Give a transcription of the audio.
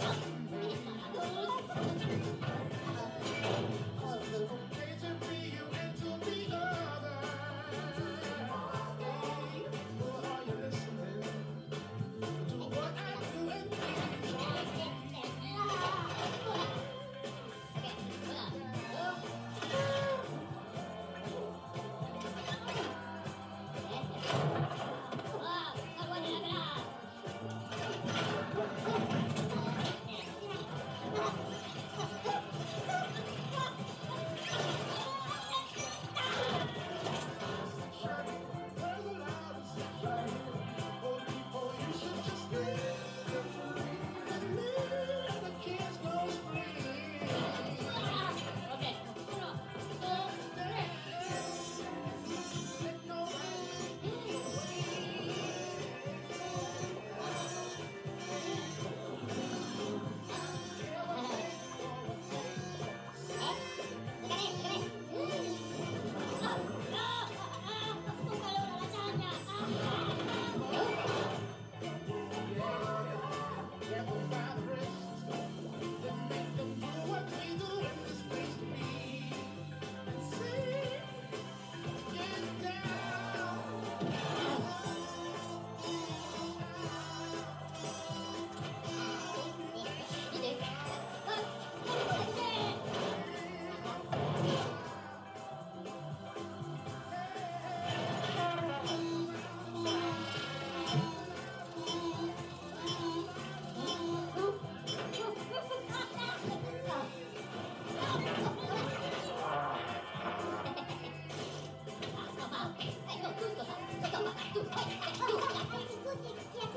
problem. ハハハハ!